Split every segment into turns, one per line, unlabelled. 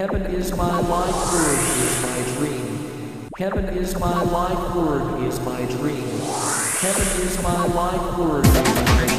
Heaven is my life, word is my dream. Heaven is my life, word is my dream. Heaven is my life, word is my dream.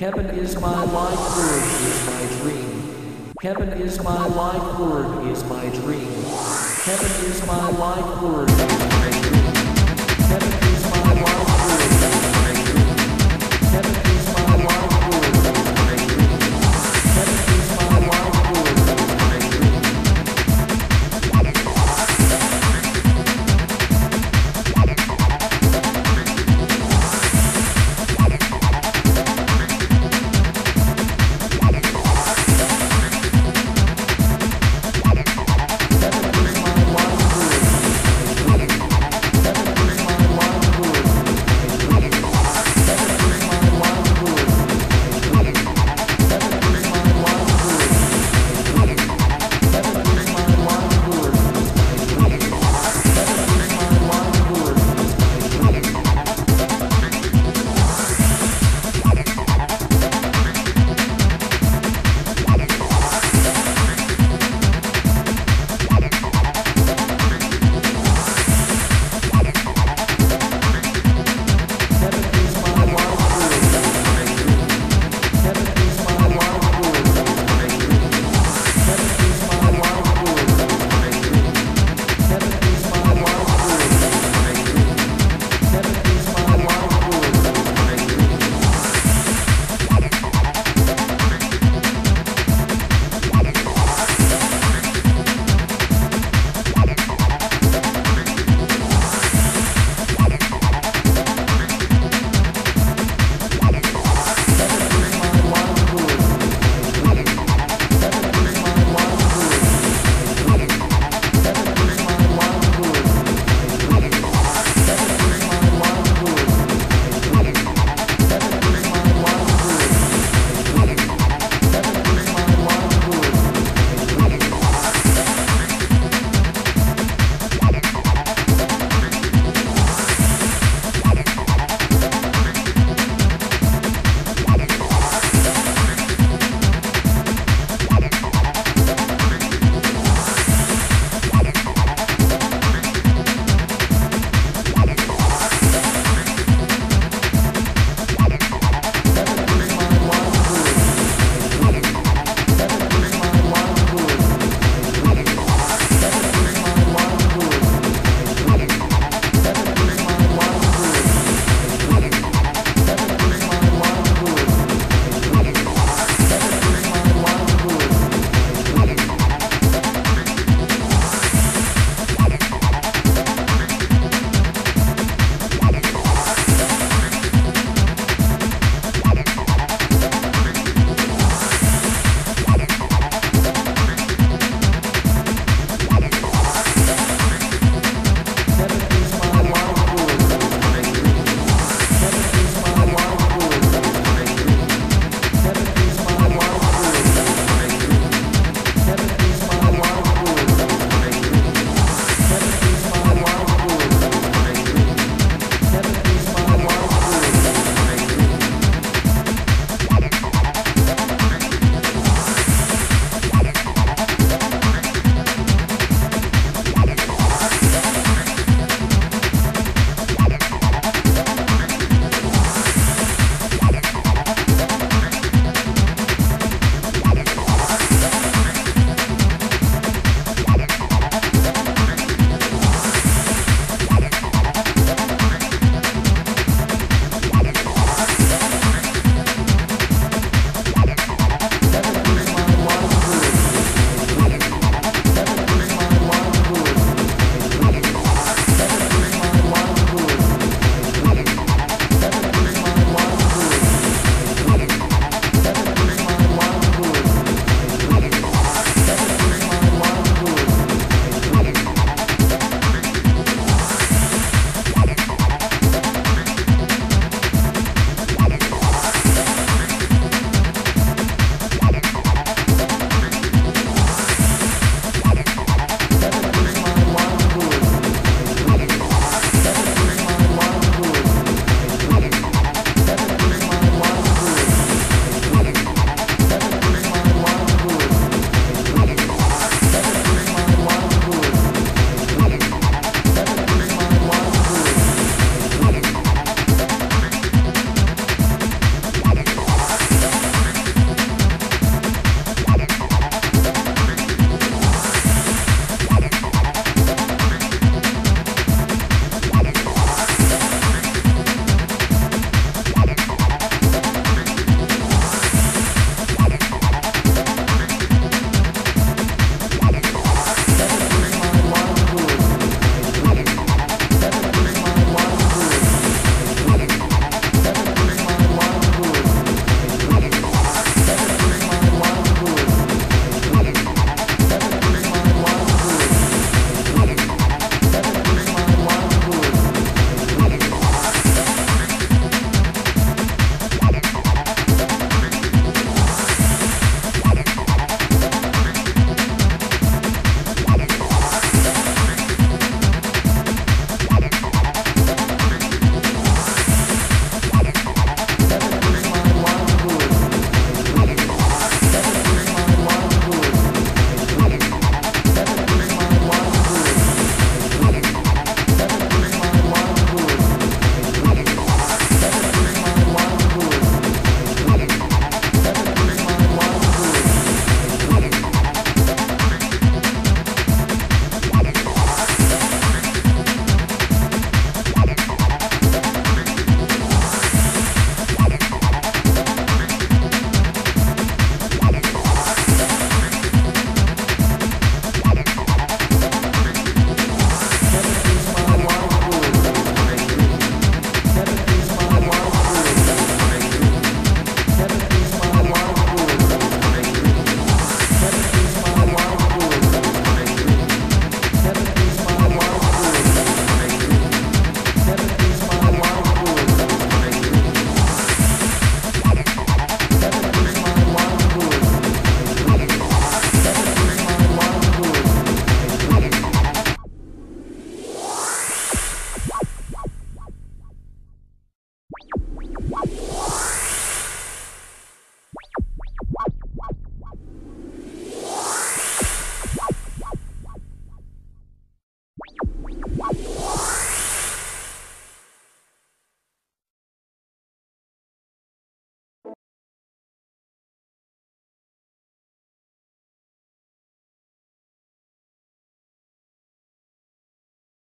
Heaven is my life word is my dream. Heaven is my life word is my dream. Heaven is my life word is my dream. Heaven is my life word is my dream.